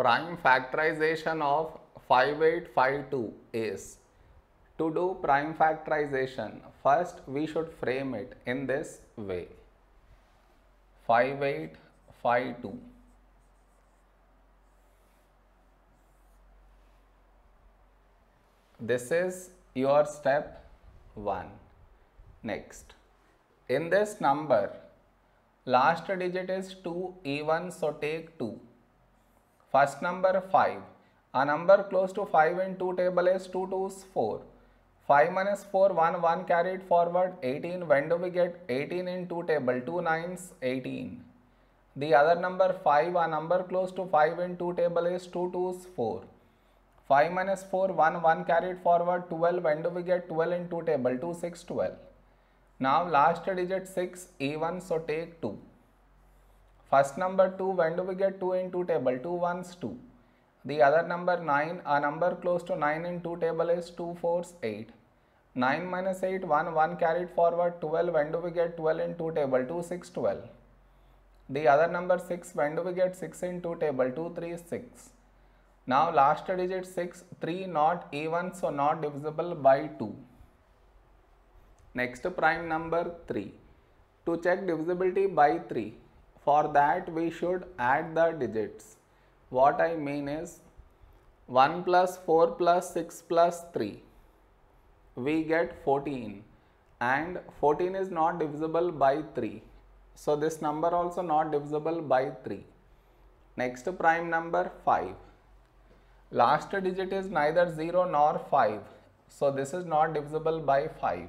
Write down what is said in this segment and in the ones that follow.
prime factorization of 5852 is. To do prime factorization first we should frame it in this way. 5852 this is your step 1 next. In this number last digit is 2 even so take 2 first number 5 a number close to 5 in 2 table is 2 2's 4 5 minus 4 1 1 carried forward. 18 when do we get? 18 in 2 table 2 nines 18 the other number 5 a number close to 5 in 2 table is 2 2's 4 5 minus 4 1 1 carried forward. 12 when do we get? 12 in 2 table 2 6 12 now last digit 6 even so take 2 first number 2 when do we get 2 in 2 table? 2 ones 2 the other number 9 a number close to 9 in 2 table is 2 fours 8 9 minus 8 1 1 carried forward 12 when do we get 12 in 2 table? 2 6 12 the other number 6 when do we get 6 in 2 table? 2 3 6 now last digit 6, 3 not even so not divisible by 2. Next prime number 3. To check divisibility by 3, for that we should add the digits. What I mean is 1 plus 4 plus 6 plus 3. We get 14 and 14 is not divisible by 3. So this number also not divisible by 3. Next prime number 5 Last digit is neither 0 nor 5. So this is not divisible by 5.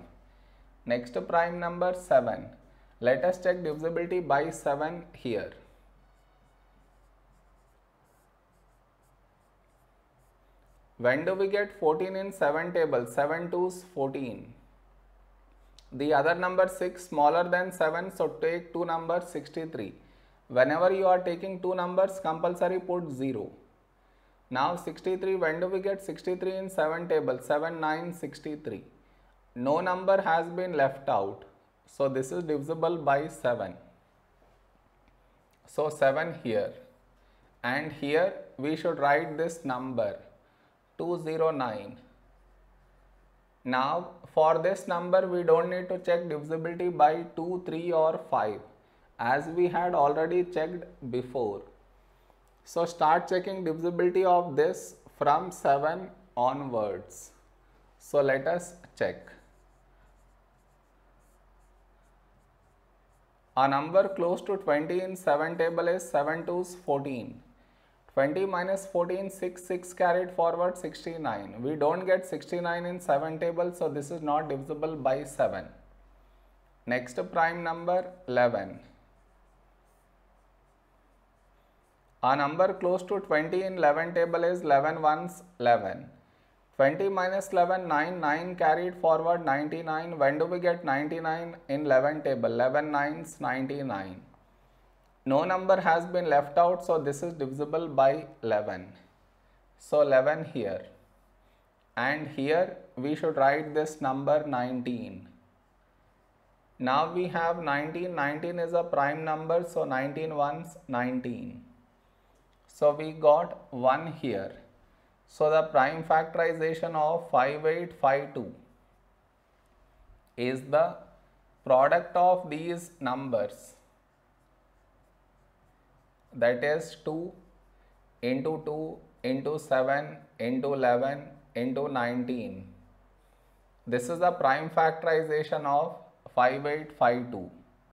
Next prime number 7. Let us check divisibility by 7 here. When do we get 14 in 7 table? 7 2's 14. The other number 6 smaller than 7 so take two numbers 63. Whenever you are taking two numbers compulsory put 0. Now 63, when do we get 63 in 7 table? 7, 9, 63. No number has been left out. So this is divisible by 7. So 7 here. And here we should write this number 209. Now for this number we don't need to check divisibility by 2, 3 or 5 as we had already checked before. So start checking divisibility of this from 7 onwards. So let us check. A number close to 20 in 7 table is 7 2's 14. 20 minus 14 6 6 carried forward 69. We don't get 69 in 7 table so this is not divisible by 7. Next prime number 11. A number close to 20 in 11 table is 11 ones 11. 20 minus 11 9 9 carried forward 99 when do we get 99 in 11 table? 11 nines 99 no number has been left out so this is divisible by 11 so 11 here. And here we should write this number 19 now we have 19 19 is a prime number so 19 ones 19 so we got 1 here. So the prime factorization of 5852 is the product of these numbers that is 2 into 2 into 7 into 11 into 19. This is the prime factorization of 5852.